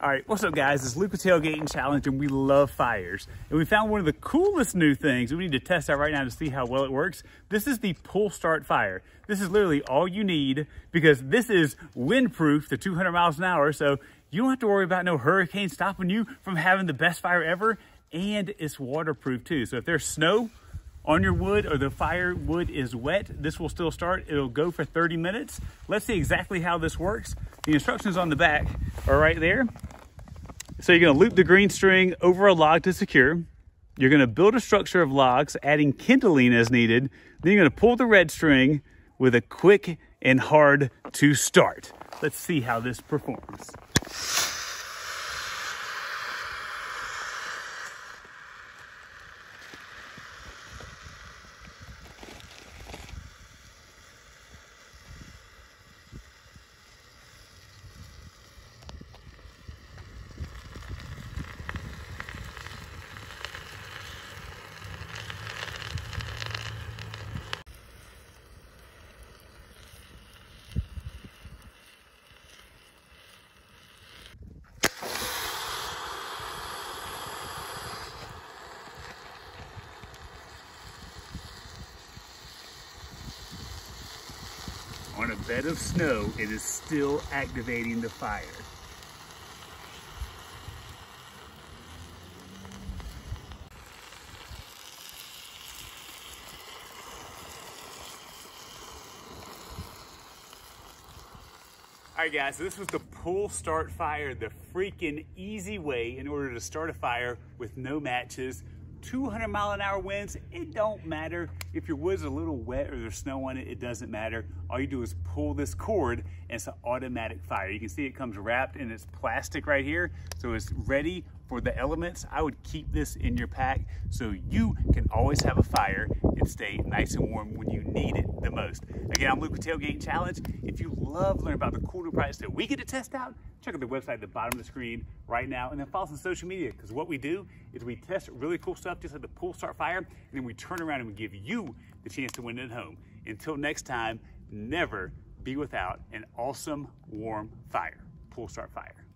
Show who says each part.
Speaker 1: All right, what's up guys? It's Luke Tailgating Challenge and we love fires. And we found one of the coolest new things we need to test out right now to see how well it works. This is the pull start fire. This is literally all you need because this is windproof to 200 miles an hour. So you don't have to worry about no hurricane stopping you from having the best fire ever. And it's waterproof too. So if there's snow, on your wood or the firewood is wet, this will still start. It'll go for 30 minutes. Let's see exactly how this works. The instructions on the back are right there. So you're gonna loop the green string over a log to secure. You're gonna build a structure of logs, adding kindling as needed. Then you're gonna pull the red string with a quick and hard to start. Let's see how this performs. On a bed of snow, it is still activating the fire. All right guys, so this was the pull start fire, the freaking easy way in order to start a fire with no matches, 200 mile an hour winds, it don't matter. If your wood's a little wet or there's snow on it, it doesn't matter. All you do is pull this cord and it's an automatic fire. You can see it comes wrapped in its plastic right here. So it's ready for the elements. I would keep this in your pack so you can always have a fire and stay nice and warm when you need it the most. Again, I'm Luke with Tailgate Challenge. If you love learning about the cool new products that we get to test out, check out the website at the bottom of the screen right now and then follow us on social media because what we do is we test really cool stuff just like the Pull Start Fire and then we turn around and we give you the chance to win it at home. Until next time, never be without an awesome warm fire. Pull Start Fire.